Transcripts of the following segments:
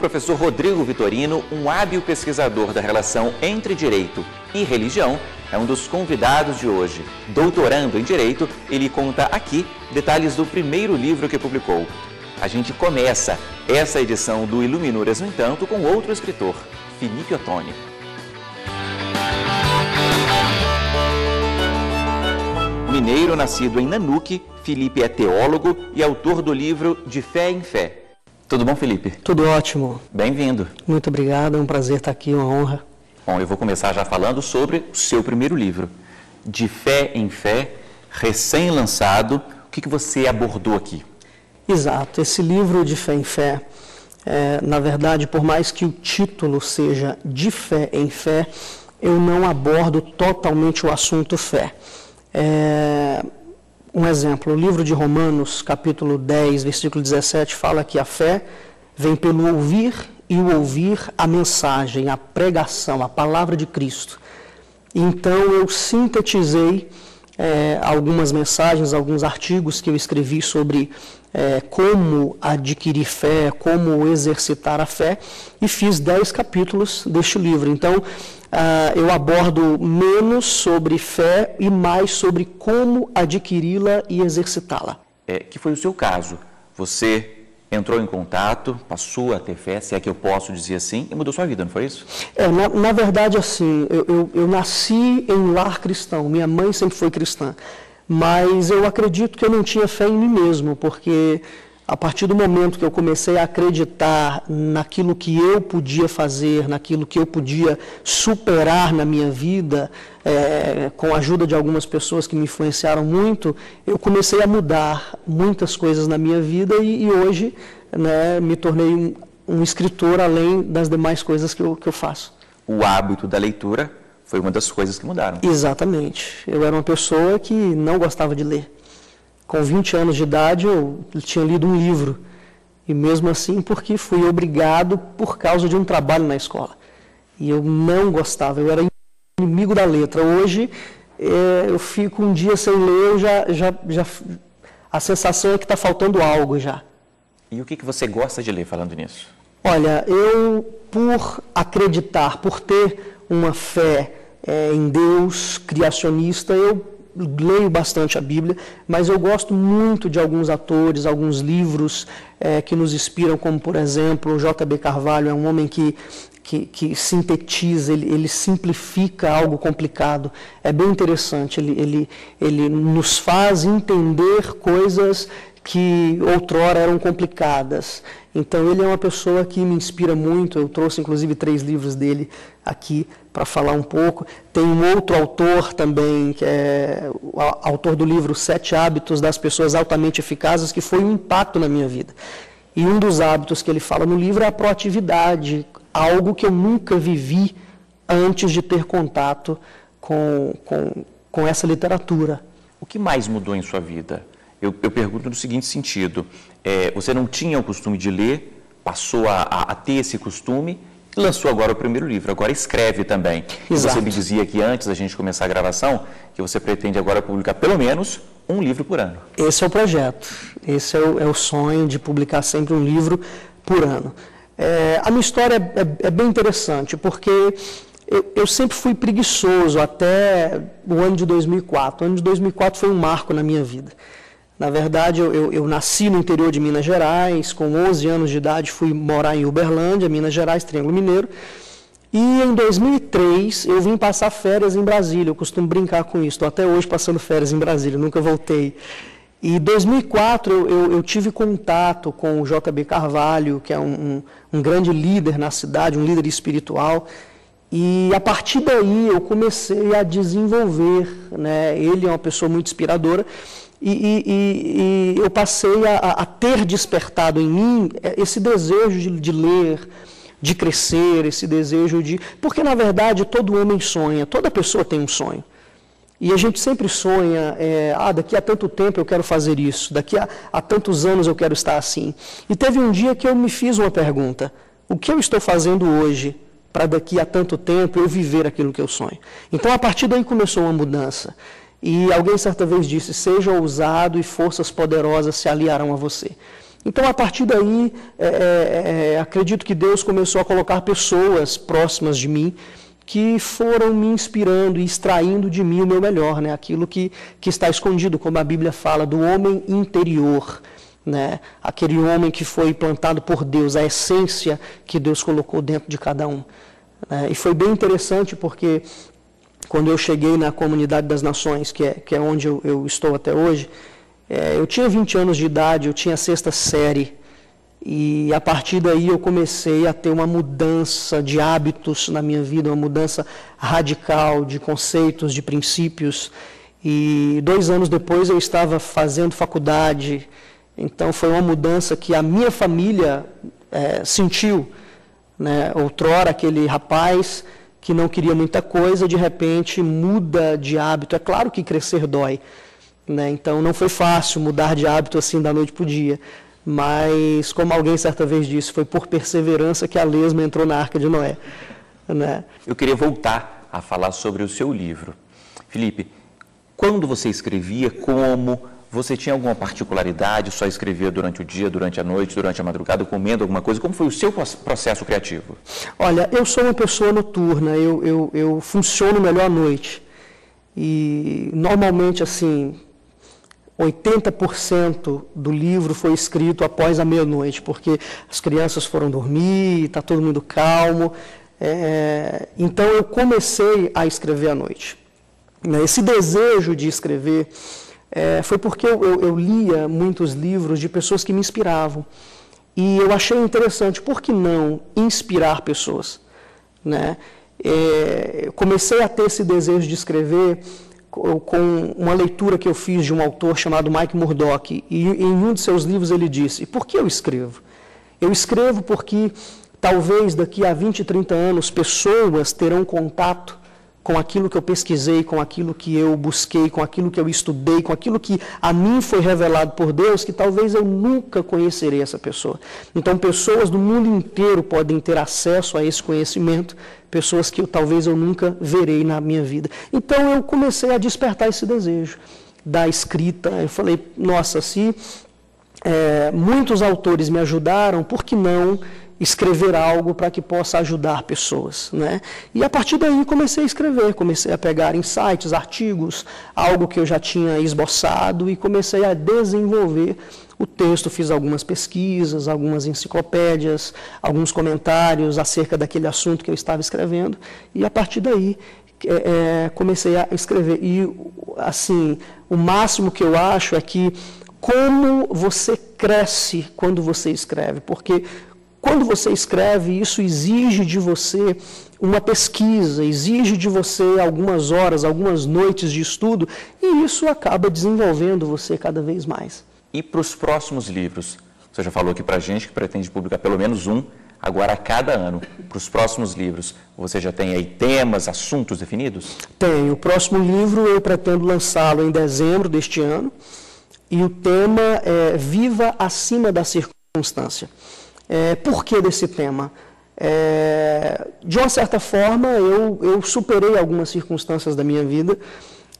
Professor Rodrigo Vitorino, um hábil pesquisador da relação entre direito e religião, é um dos convidados de hoje. Doutorando em Direito, ele conta aqui detalhes do primeiro livro que publicou. A gente começa essa edição do Iluminuras, no entanto, com outro escritor, Felipe Ottoni. Mineiro, nascido em Nanuque, Felipe é teólogo e autor do livro De Fé em Fé, tudo bom, Felipe? Tudo ótimo. Bem-vindo. Muito obrigado, é um prazer estar aqui, uma honra. Bom, eu vou começar já falando sobre o seu primeiro livro, De Fé em Fé, recém-lançado. O que, que você abordou aqui? Exato, esse livro De Fé em Fé, é, na verdade, por mais que o título seja De Fé em Fé, eu não abordo totalmente o assunto fé. É, um exemplo, o livro de Romanos, capítulo 10, versículo 17, fala que a fé vem pelo ouvir e o ouvir a mensagem, a pregação, a palavra de Cristo. Então eu sintetizei é, algumas mensagens, alguns artigos que eu escrevi sobre é, como adquirir fé, como exercitar a fé, e fiz dez capítulos deste livro. Então, uh, eu abordo menos sobre fé e mais sobre como adquiri-la e exercitá-la. É, que foi o seu caso. Você entrou em contato, passou a ter fé, se é que eu posso dizer assim, e mudou sua vida, não foi isso? É, na, na verdade, assim, eu, eu, eu nasci em lar cristão, minha mãe sempre foi cristã, mas eu acredito que eu não tinha fé em mim mesmo, porque a partir do momento que eu comecei a acreditar naquilo que eu podia fazer, naquilo que eu podia superar na minha vida, é, com a ajuda de algumas pessoas que me influenciaram muito, eu comecei a mudar muitas coisas na minha vida e, e hoje né, me tornei um, um, escritor além das demais coisas que eu, que eu faço. O hábito da leitura foi uma das coisas que mudaram. Exatamente. Eu era uma pessoa que não gostava de ler com 20 anos de idade, eu tinha lido um livro. E mesmo assim, porque fui obrigado por causa de um trabalho na escola. E eu não gostava, eu era inimigo da letra. Hoje, é, eu fico um dia sem ler, já, já, já, a sensação é que está faltando algo já. E o que, que você gosta de ler falando nisso? Olha, eu, por acreditar, por ter uma fé é, em Deus criacionista, eu leio bastante a Bíblia, mas eu gosto muito de alguns atores, alguns livros é, que nos inspiram, como por exemplo, J.B. Carvalho é um homem que, que, que sintetiza, ele, ele, simplifica algo complicado. É bem interessante, ele, ele, ele nos faz entender coisas que outrora eram complicadas. Então ele é uma pessoa que me inspira muito. Eu trouxe inclusive três livros dele aqui para falar um pouco. Tem um outro autor também, que é o autor do livro Sete Hábitos das Pessoas Altamente Eficazes, que foi um impacto na minha vida. E um dos hábitos que ele fala no livro é a proatividade, algo que eu nunca vivi antes de ter contato com, com, com essa literatura. O que mais mudou em sua vida? Eu, eu pergunto no seguinte sentido: é, você não tinha o costume de ler, passou a, a, a ter esse costume lançou agora o primeiro livro, agora escreve também. Exato. Você me dizia aqui antes da gente começar a gravação que você pretende agora publicar pelo menos um livro por ano. Esse é o projeto, esse é o, é o sonho de publicar sempre um livro por ano. É, a minha história é, é, é bem interessante, porque eu, eu, sempre fui preguiçoso até o ano de 2004. O ano de 2004 foi um marco na minha vida. Na verdade, eu, eu, eu, nasci no interior de Minas Gerais, com 11 anos de idade fui morar em Uberlândia, Minas Gerais, Triângulo Mineiro. E em 2003 eu vim passar férias em Brasília. Eu costumo brincar com isso. Estou até hoje passando férias em Brasília, nunca voltei. E em 2004 eu, eu, eu, tive contato com o JB Carvalho, que é um, um, um grande líder na cidade, um líder espiritual. E a partir daí eu comecei a desenvolver. Né? Ele é uma pessoa muito inspiradora. E, e, e, eu passei a, a, ter despertado em mim esse desejo de, de, ler, de crescer, esse desejo de. Porque, na verdade, todo homem sonha, toda pessoa tem um sonho. E a gente sempre sonha, é, ah, daqui a tanto tempo eu quero fazer isso, daqui a, a tantos anos eu quero estar assim. E teve um dia que eu me fiz uma pergunta: o que eu estou fazendo hoje para daqui a tanto tempo eu viver aquilo que eu sonho? Então, a partir daí começou uma mudança. E alguém certa vez disse: Seja ousado e forças poderosas se aliarão a você. Então, a partir daí, é, é, é, acredito que Deus começou a colocar pessoas próximas de mim que foram me inspirando e extraindo de mim o meu melhor, né? aquilo que, que está escondido, como a Bíblia fala, do homem interior. Né? Aquele homem que foi plantado por Deus, a essência que Deus colocou dentro de cada um. Né? E foi bem interessante porque quando eu cheguei na comunidade das nações, que é, que é onde eu, eu estou até hoje, é, eu tinha 20 anos de idade, eu tinha a sexta série, e a partir daí eu comecei a ter uma mudança de hábitos na minha vida, uma mudança radical de conceitos, de princípios. E dois anos depois eu estava fazendo faculdade, então foi uma mudança que a minha família é, sentiu. Né? Outrora, aquele rapaz que não queria muita coisa, de repente muda de hábito. É claro que crescer dói. Né? Então não foi fácil mudar de hábito assim da noite para o dia. Mas, como alguém certa vez disse, foi por perseverança que a lesma entrou na arca de Noé. Né? Eu queria voltar a falar sobre o seu livro. Felipe, quando você escrevia, como você tinha alguma particularidade? Só escrevia durante o dia, durante a noite, durante a madrugada, comendo alguma coisa? Como foi o seu processo criativo? Olha, eu sou uma pessoa noturna, eu, eu, eu funciono melhor à noite. E normalmente, assim, 80% do livro foi escrito após a meia-noite, porque as crianças foram dormir, está todo mundo calmo. É, então eu comecei a escrever à noite. Né, esse desejo de escrever é, foi porque eu, eu, eu, lia muitos livros de pessoas que me inspiravam. E eu achei interessante, por que não inspirar pessoas? Né? É, comecei a ter esse desejo de escrever com uma leitura que eu fiz de um autor chamado Mike Murdock. E em um de seus livros ele disse: Por que eu escrevo? Eu escrevo porque talvez daqui a 20, 30 anos pessoas terão contato com aquilo que eu pesquisei, com aquilo que eu busquei, com aquilo que eu estudei, com aquilo que a mim foi revelado por Deus, que talvez eu nunca conhecerei essa pessoa. Então, pessoas do mundo inteiro podem ter acesso a esse conhecimento, pessoas que eu, talvez eu nunca verei na minha vida. Então, eu comecei a despertar esse desejo da escrita. Eu falei, nossa, se é, muitos autores me ajudaram, por que não escrever algo para que possa ajudar pessoas. Né? E a partir daí comecei a escrever, comecei a pegar insights, artigos, algo que eu já tinha esboçado e comecei a desenvolver o texto. Fiz algumas pesquisas, algumas enciclopédias, alguns comentários acerca daquele assunto que eu estava escrevendo e a partir daí é, é comecei a escrever. E assim, o máximo que eu acho é que como você cresce quando você escreve, porque quando você escreve, isso exige de você uma pesquisa, exige de você algumas horas, algumas noites de estudo, e isso acaba desenvolvendo você cada vez mais. E para os próximos livros? Você já falou aqui para a gente que pretende publicar pelo menos um agora a cada ano. Para os próximos livros, você já tem aí temas, assuntos definidos? Tenho. O próximo livro eu pretendo lançá-lo em dezembro deste ano, e o tema é Viva acima da circunstância. É, por que desse tema? É, de uma certa forma, eu, eu superei algumas circunstâncias da minha vida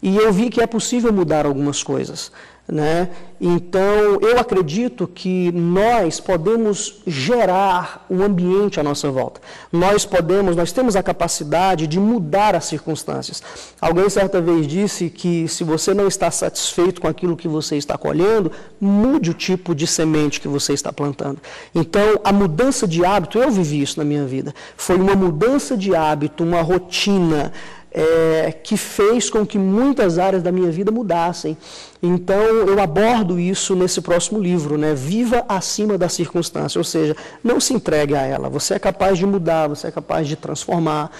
e eu vi que é possível mudar algumas coisas. Né? Então, eu acredito que nós podemos gerar um ambiente à nossa volta. Nós podemos, nós temos a capacidade de mudar as circunstâncias. Alguém certa vez disse que se você não está satisfeito com aquilo que você está colhendo, mude o tipo de semente que você está plantando. Então, a mudança de hábito, eu vivi isso na minha vida. Foi uma mudança de hábito, uma rotina é, que fez com que muitas áreas da minha vida mudassem. Então, eu abordo isso nesse próximo livro, né? Viva acima da circunstância, ou seja, não se entregue a ela. Você é capaz de mudar, você é capaz de transformar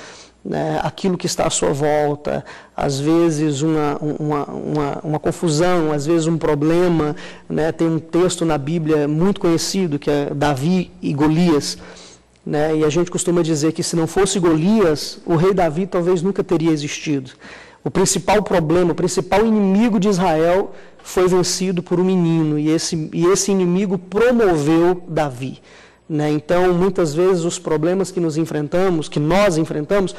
né, aquilo que está à sua volta. Às vezes, uma, uma, uma, uma confusão, às vezes, um problema. Né? Tem um texto na Bíblia muito conhecido que é Davi e Golias. Né? E a gente costuma dizer que se não fosse Golias, o rei Davi talvez nunca teria existido. O principal problema, o principal inimigo de Israel foi vencido por um menino e esse, e esse inimigo promoveu Davi. Né? Então, muitas vezes, os problemas que nos enfrentamos, que nós enfrentamos,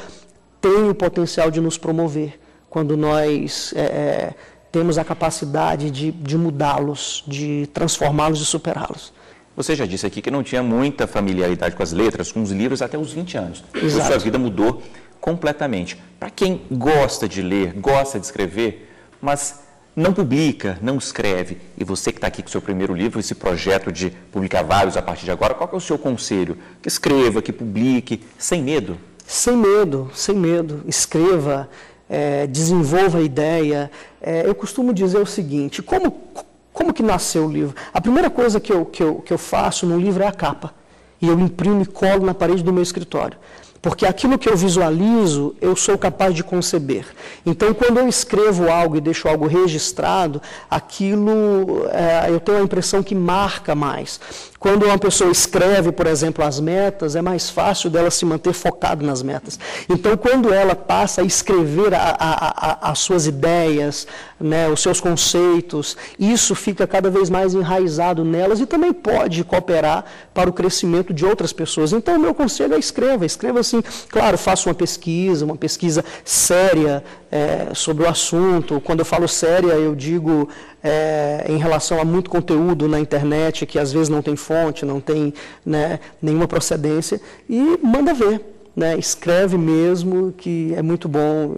têm o potencial de nos promover quando nós é, é, temos a capacidade de, de mudá-los, de transformá-los e superá-los. Você já disse aqui que não tinha muita familiaridade com as letras, com os livros, até os 20 anos. Exato. A sua vida mudou completamente. Para quem gosta de ler, gosta de escrever, mas não publica, não escreve, e você que está aqui com o seu primeiro livro, esse projeto de publicar vários a partir de agora, qual é o seu conselho? Que escreva, que publique, sem medo. Sem medo, sem medo. Escreva, é, desenvolva a ideia. É, eu costumo dizer o seguinte: como, como que nasceu o livro? A primeira coisa que eu, que, eu, que eu faço no livro é a capa. E eu imprimo e colo na parede do meu escritório. Porque aquilo que eu visualizo, eu sou capaz de conceber. Então, quando eu escrevo algo e deixo algo registrado, aquilo é, eu tenho a impressão que marca mais. Quando uma pessoa escreve, por exemplo, as metas, é mais fácil dela se manter focada nas metas. Então, quando ela passa a escrever a, a, a, as suas ideias, né, os seus conceitos, isso fica cada vez mais enraizado nelas e também pode cooperar para o crescimento de outras pessoas. Então, o meu conselho é escreva, escreva assim, claro, faça uma pesquisa, uma pesquisa séria é, sobre o assunto. Quando eu falo séria, eu digo é, em relação a muito conteúdo na internet que às vezes não tem fonte, não tem né, nenhuma procedência, e manda ver. Né, escreve mesmo, que é muito bom,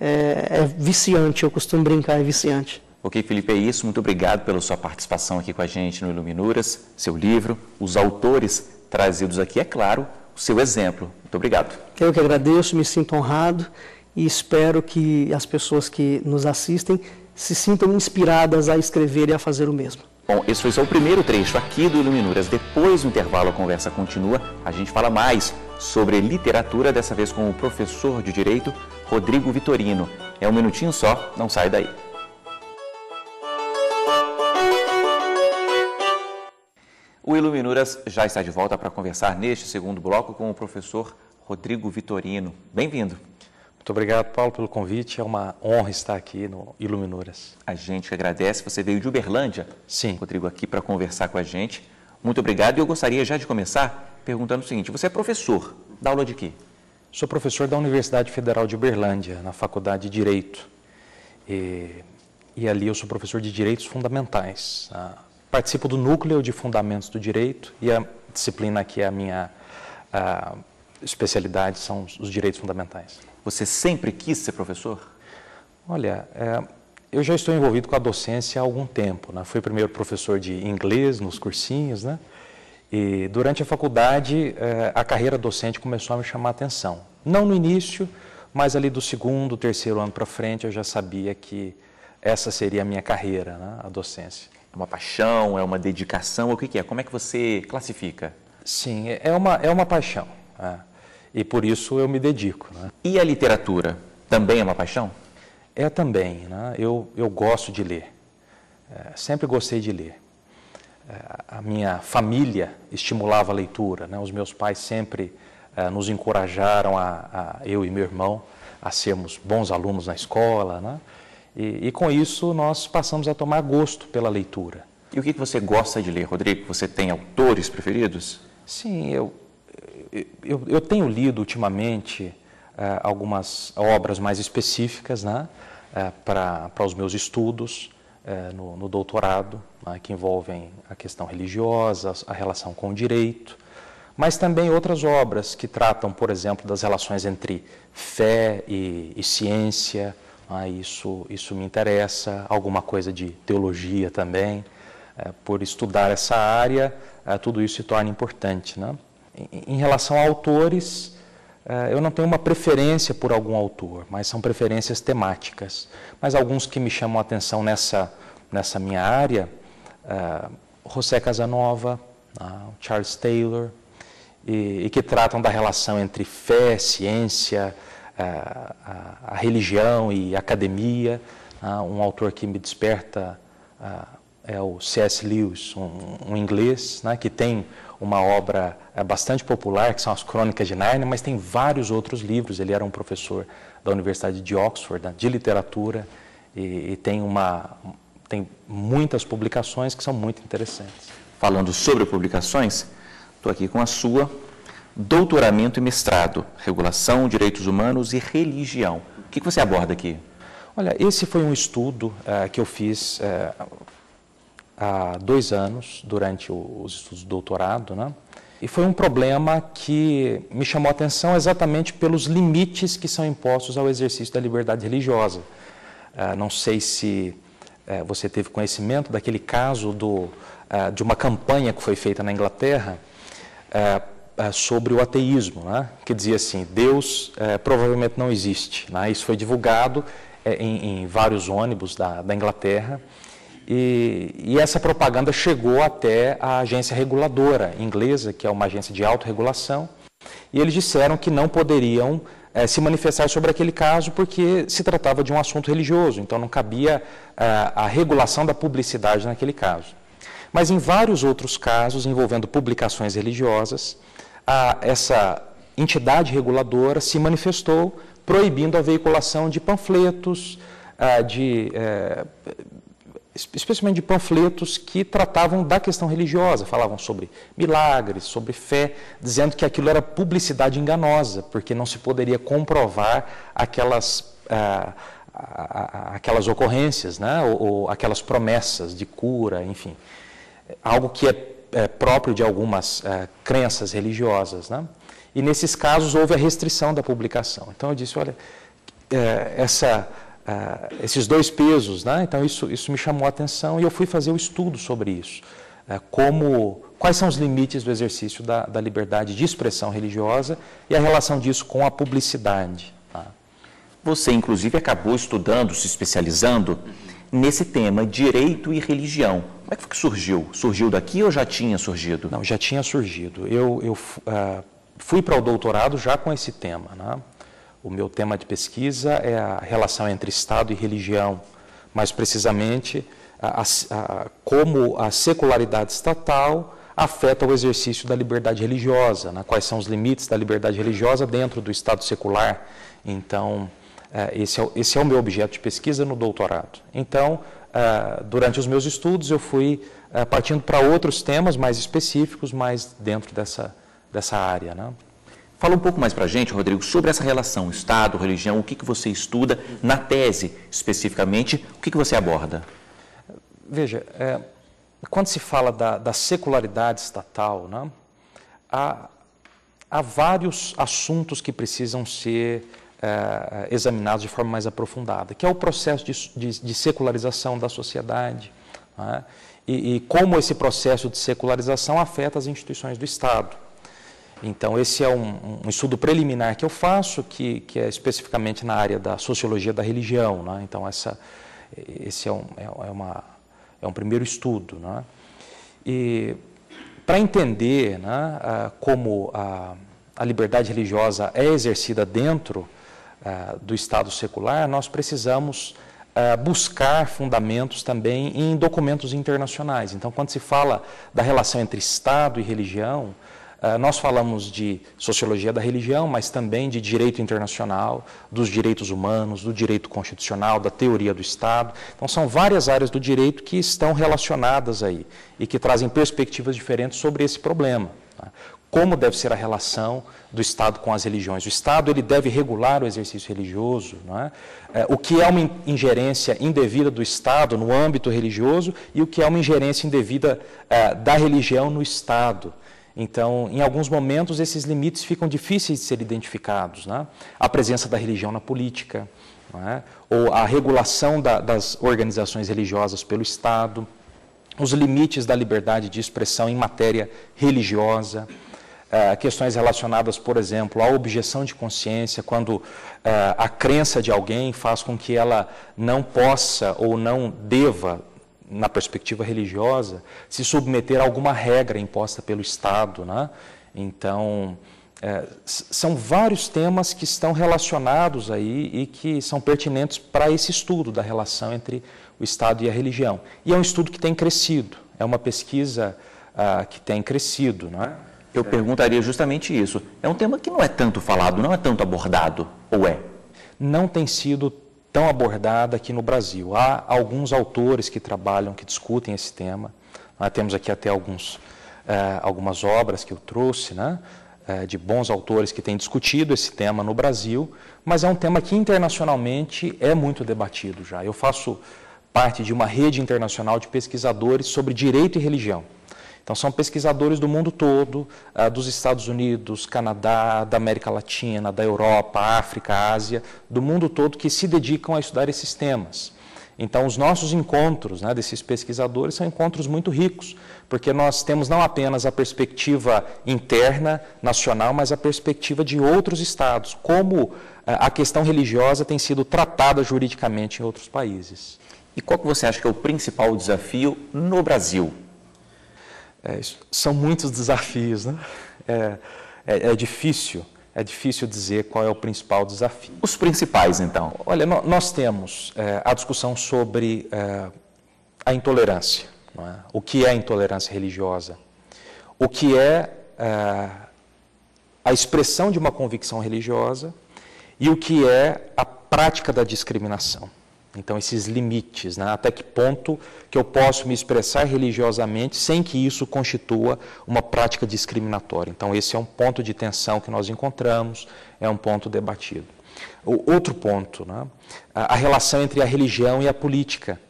é, é viciante, eu costumo brincar, é viciante. Ok, Felipe, é isso. Muito obrigado pela sua participação aqui com a gente no Iluminuras, seu livro, os autores trazidos aqui, é claro, o seu exemplo. Muito obrigado. Eu que agradeço, me sinto honrado e espero que as pessoas que nos assistem se sintam inspiradas a escrever e a fazer o mesmo. Bom, esse foi só o primeiro trecho aqui do Iluminuras. Depois do intervalo, a conversa continua. A gente fala mais sobre literatura, dessa vez com o professor de Direito, Rodrigo Vitorino. É um minutinho só, não sai daí. O Iluminuras já está de volta para conversar neste segundo bloco com o professor Rodrigo Vitorino. Bem-vindo. Muito obrigado, Paulo, pelo convite. É uma honra estar aqui no Iluminuras. A gente agradece. Você veio de Uberlândia, Sim. Rodrigo, aqui para conversar com a gente. Muito obrigado. E eu gostaria já de começar perguntando o seguinte: você é professor, dá aula de quê? Sou professor da Universidade Federal de Uberlândia, na Faculdade de Direito. E, e ali eu sou professor de Direitos Fundamentais. Ah, participo do núcleo de Fundamentos do Direito e a disciplina que é a minha a especialidade são os direitos fundamentais. Você sempre quis ser professor? Olha, é, eu já estou envolvido com a docência há algum tempo. Né? Fui primeiro professor de inglês nos cursinhos, né? E durante a faculdade, é, a carreira docente começou a me chamar a atenção. Não no início, mas ali do segundo, terceiro ano para frente, eu já sabia que essa seria a minha carreira, né? a docência. É uma paixão, é uma dedicação, o que, que é? Como é que você classifica? Sim, é uma, é uma paixão. É e por isso eu me dedico. Né? E a literatura também é uma paixão? É também. Né? Eu, eu gosto de ler. É, sempre gostei de ler. É, a minha família estimulava a leitura. Né? Os meus pais sempre é, nos encorajaram, a, a, eu e meu irmão, a sermos bons alunos na escola. Né? E, e, com isso nós passamos a tomar gosto pela leitura. E o que você gosta de ler, Rodrigo? Você tem autores preferidos? Sim, eu, eu, eu tenho lido ultimamente uh, algumas obras mais específicas né, uh, para os meus estudos uh, no, no, doutorado, né, que envolvem a questão religiosa, a relação com o direito, mas também outras obras que tratam, por exemplo, das relações entre fé e, e ciência. Né, isso, isso me interessa, alguma coisa de teologia também. por estudar essa área, tudo isso se torna importante. Né? Em relação a autores, eh, eu não tenho uma preferência por algum autor, mas são preferências temáticas. Mas alguns que me chamam a atenção nessa, nessa minha área, uh, José Casanova, uh, Charles Taylor, e, e, que tratam da relação entre fé, ciência, uh, a, a, religião e academia. um autor que me desperta é o C.S. Lewis, um, um inglês, né, que tem uma obra é, bastante popular, que são as Crônicas de Nárnia, mas tem vários outros livros. Ele era um professor da Universidade de Oxford, né, de literatura, e, e tem, uma, tem muitas publicações que são muito interessantes. Falando sobre publicações, estou aqui com a sua, Doutoramento e Mestrado, Regulação, Direitos Humanos e Religião. O que, que você aborda aqui? Olha, esse foi um estudo uh, que eu fiz uh, há dois anos, durante os estudos de doutorado, né? E foi um problema que me chamou a atenção exatamente pelos limites que são impostos ao exercício da liberdade religiosa. Uh, não sei se uh, você teve conhecimento daquele caso do, uh, de uma campanha que foi feita na Inglaterra sobre o ateísmo, né? que dizia assim: Deus provavelmente não existe. Né? Isso foi divulgado em, em, vários ônibus da, da Inglaterra. E, e, essa propaganda chegou até a agência reguladora inglesa, que é uma agência de autorregulação, e eles disseram que não poderiam é, se manifestar sobre aquele caso porque se tratava de um assunto religioso, então não cabia é, a regulação da publicidade naquele caso. Mas em vários outros casos envolvendo publicações religiosas, a, essa entidade reguladora se manifestou proibindo a veiculação de panfletos, a, de especialmente de panfletos que tratavam da questão religiosa, falavam sobre milagres, sobre fé, dizendo que aquilo era publicidade enganosa, porque não se poderia comprovar aquelas, ah, aquelas ocorrências, né? ou, ou, aquelas promessas de cura, enfim, algo que é, é próprio de algumas é, crenças religiosas. Né? E nesses casos houve a restrição da publicação. Então eu disse, olha, é, essa uh, esses dois pesos, né? Então isso, isso me chamou a atenção e eu fui fazer o um estudo sobre isso. Uh, como, quais são os limites do exercício da, da, liberdade de expressão religiosa e a relação disso com a publicidade. Tá? Você, inclusive, acabou estudando, se especializando nesse tema, direito e religião. Como é que, que surgiu? Surgiu daqui ou já tinha surgido? Não, já tinha surgido. Eu, eu uh, fui para o doutorado já com esse tema, né? O meu tema de pesquisa é a relação entre Estado e religião, mais precisamente a, a, como a secularidade estatal afeta o exercício da liberdade religiosa, né? quais são os limites da liberdade religiosa dentro do Estado secular. Então, é, esse é, esse é o meu objeto de pesquisa no doutorado. Então, é, durante os meus estudos, eu fui é, partindo para outros temas mais específicos, mais dentro dessa, dessa área. Né? Fala um pouco mais para a gente, Rodrigo, sobre essa relação Estado, religião, o que, que você estuda na tese especificamente, o que, que você aborda? Veja, é, quando se fala da, da secularidade estatal, né, há, há, vários assuntos que precisam ser é, examinados de forma mais aprofundada, que é o processo de, de, de secularização da sociedade né, e, e como esse processo de secularização afeta as instituições do Estado. Então, esse é um, um, estudo preliminar que eu faço, que, que é especificamente na área da sociologia da religião. Né? Então, essa, esse é um, é, é uma, é um primeiro estudo. Né? E para entender né, como a, a, liberdade religiosa é exercida dentro uh, do Estado secular, nós precisamos uh, buscar fundamentos também em documentos internacionais. Então, quando se fala da relação entre Estado e religião, nós falamos de sociologia da religião, mas também de direito internacional, dos direitos humanos, do direito constitucional, da teoria do Estado. Então, são várias áreas do direito que estão relacionadas aí e que trazem perspectivas diferentes sobre esse problema. Tá? Como deve ser a relação do Estado com as religiões? O Estado ele deve regular o exercício religioso, é? É, o que é uma ingerência indevida do Estado no âmbito religioso e o que é uma ingerência indevida é, da religião no Estado. Então, em alguns momentos, esses limites ficam difíceis de ser identificados. Né? A presença da religião na política, é? ou a regulação da, das organizações religiosas pelo Estado, os limites da liberdade de expressão em matéria religiosa, é, questões relacionadas, por exemplo, à objeção de consciência, quando é, a crença de alguém faz com que ela não possa ou não deva na perspectiva religiosa, se submeter a alguma regra imposta pelo Estado. Né? Então, é, são vários temas que estão relacionados aí e que são pertinentes para esse estudo da relação entre o Estado e a religião. E é um estudo que tem crescido, é uma pesquisa ah, que tem crescido. Não é? Eu perguntaria justamente isso. É um tema que não é tanto falado, não é tanto abordado, ou é? Não tem sido tão abordada aqui no Brasil. Há alguns autores que trabalham, que discutem esse tema. Nós temos aqui até alguns, eh, algumas obras que eu trouxe, né, eh, de bons autores que têm discutido esse tema no Brasil, mas é um tema que internacionalmente é muito debatido já. Eu faço parte de uma rede internacional de pesquisadores sobre direito e religião. Então, são pesquisadores do mundo todo, uh, dos Estados Unidos, Canadá, da América Latina, da Europa, África, Ásia, do mundo todo, que se dedicam a estudar esses temas. Então, os nossos encontros né, desses pesquisadores são encontros muito ricos, porque nós temos não apenas a perspectiva interna, nacional, mas a perspectiva de outros estados, como uh, a questão religiosa tem sido tratada juridicamente em outros países. E qual que você acha que é o principal desafio no Brasil é, são muitos desafios, né? É, é, é, difícil, é difícil dizer qual é o principal desafio. Os principais, então? Olha, nós temos é, a discussão sobre é, a intolerância. É? O que é a intolerância religiosa? O que é, é a expressão de uma convicção religiosa e o que é a prática da discriminação. Então, esses limites, né? até que ponto que eu posso me expressar religiosamente sem que isso constitua uma prática discriminatória. Então, esse é um ponto de tensão que nós encontramos, é um ponto debatido. O outro ponto, né? a relação entre a religião e a política.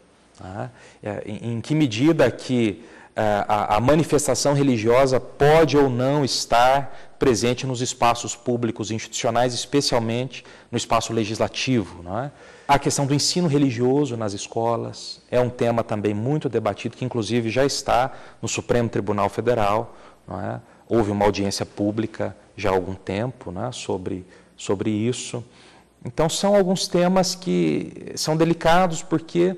Né? É, em que medida que é, a manifestação religiosa pode ou não estar presente nos espaços públicos institucionais, especialmente no espaço legislativo. Não é? A questão do ensino religioso nas escolas é um tema também muito debatido, que inclusive já está no Supremo Tribunal Federal. É? Houve uma audiência pública já há algum tempo é? sobre, sobre isso. Então, são alguns temas que são delicados porque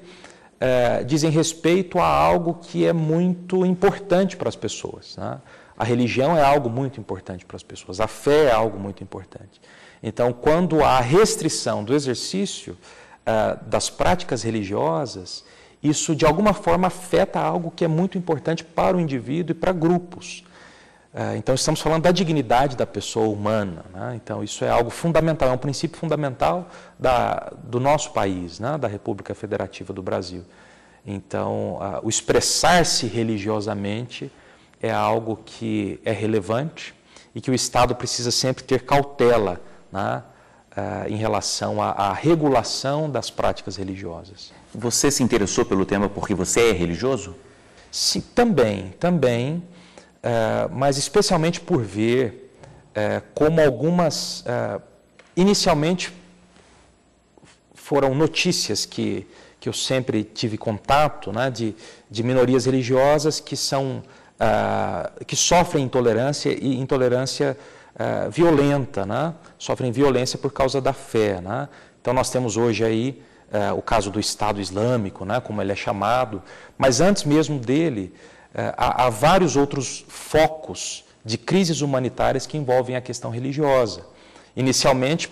é, dizem respeito a algo que é muito importante para as pessoas. É? A religião é algo muito importante para as pessoas, a fé é algo muito importante. Então, quando há restrição do exercício uh, das práticas religiosas, isso de alguma forma afeta algo que é muito importante para o indivíduo e para grupos. Uh, então, estamos falando da dignidade da pessoa humana. Né? Então, isso é algo fundamental, é um princípio fundamental da, do nosso país, né? da República Federativa do Brasil. Então, uh, o expressar-se religiosamente é algo que é relevante e que o Estado precisa sempre ter cautela né, uh, em relação à, à, regulação das práticas religiosas. Você se interessou pelo tema porque você é religioso? Sim, também, também, mas especialmente por ver uh, como algumas, inicialmente, foram notícias que, que eu sempre tive contato, né, de, de minorias religiosas que são que sofrem intolerância e intolerância uh, violenta, né? sofrem violência por causa da fé. Né? Então nós temos hoje aí uh, o caso do Estado Islâmico, né? como ele é chamado, mas antes mesmo dele, uh, há, há vários outros focos de crises humanitárias que envolvem a questão religiosa. Inicialmente,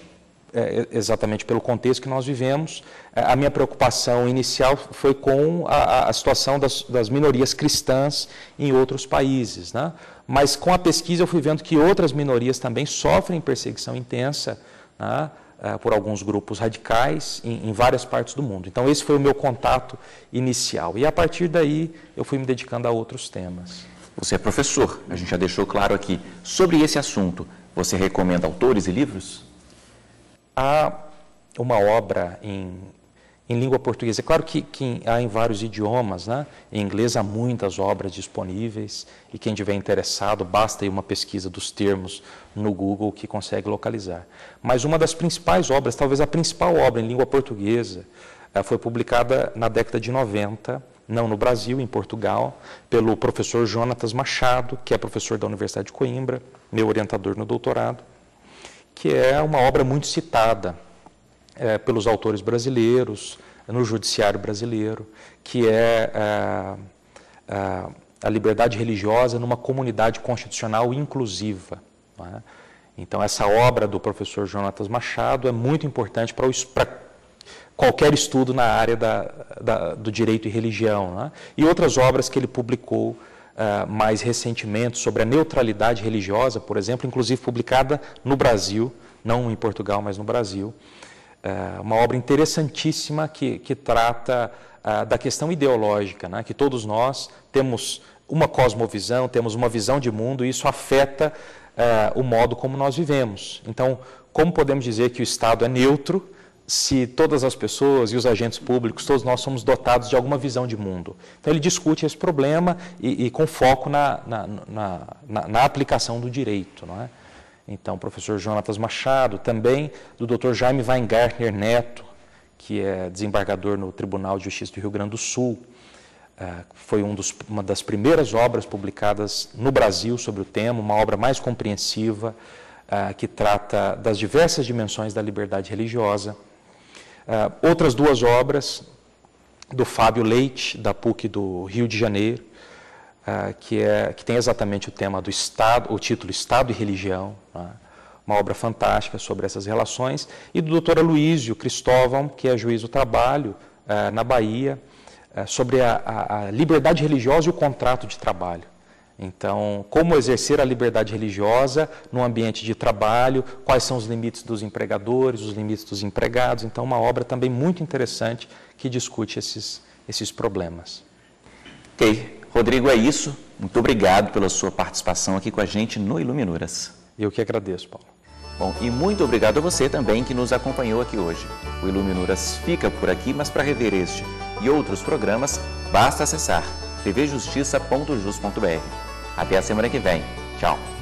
é, exatamente pelo contexto que nós vivemos, a minha preocupação inicial foi com a, a situação das, das, minorias cristãs em outros países. Né? mas com a pesquisa eu fui vendo que outras minorias também sofrem perseguição intensa né, eh, por alguns grupos radicais em, em, várias partes do mundo. Então, esse foi o meu contato inicial. E a partir daí, eu fui me dedicando a outros temas. Você é professor, a gente já deixou claro aqui. Sobre esse assunto, você recomenda autores e livros? Há uma obra em em língua portuguesa. É claro que, que, há em vários idiomas, né? em inglês há muitas obras disponíveis e quem tiver interessado, basta ir uma pesquisa dos termos no Google que consegue localizar. Mas uma das principais obras, talvez a principal obra em língua portuguesa, eh, foi publicada na década de 90, não no Brasil, em Portugal, pelo professor Jonatas Machado, que é professor da Universidade de Coimbra, meu orientador no doutorado, que é uma obra muito citada é, pelos autores brasileiros, no judiciário brasileiro, que é, é, é a liberdade religiosa numa comunidade constitucional inclusiva. É? Então, essa obra do professor Jonatas Machado é muito importante para, qualquer estudo na área da, da, do direito e religião. E outras obras que ele publicou uh, mais recentemente sobre a neutralidade religiosa, por exemplo, inclusive publicada no Brasil, não em Portugal, mas no Brasil, uma obra interessantíssima que, que trata uh, da questão ideológica, né? que todos nós temos uma cosmovisão, temos uma visão de mundo e isso afeta uh, o modo como nós vivemos. Então, como podemos dizer que o Estado é neutro se todas as pessoas e os agentes públicos, todos nós somos dotados de alguma visão de mundo. Então ele discute esse problema e, e com foco na, na, na, na, aplicação do direito. Não é? Então, o professor Jonatas Machado, também do Dr. Jaime Weingartner Neto, que é desembargador no Tribunal de Justiça do Rio Grande do Sul, é, foi um dos, uma das primeiras obras publicadas no Brasil sobre o tema, uma obra mais compreensiva, é, que trata das diversas dimensões da liberdade religiosa. Uh, outras duas obras do Fábio Leite, da PUC do Rio de Janeiro, uh, que, é, que tem exatamente o tema do Estado, o título Estado e Religião, né? uma obra fantástica sobre essas relações, e do Dr. Aloysio Cristóvão, que é juiz do trabalho uh, na Bahia, sobre a, a, a liberdade religiosa e o contrato de trabalho. Então, como exercer a liberdade religiosa no ambiente de trabalho, quais são os limites dos empregadores, os limites dos empregados. Então, uma obra também muito interessante que discute esses, esses problemas. Ok. Rodrigo, é isso. Muito obrigado pela sua participação aqui com a gente no Iluminuras. Eu que agradeço, Paulo. Bom, e muito obrigado a você também que nos acompanhou aqui hoje. O Iluminuras fica por aqui, mas para rever este e outros programas, basta acessar tvjustiça.jus.br. Até a semana que vem. Tchau.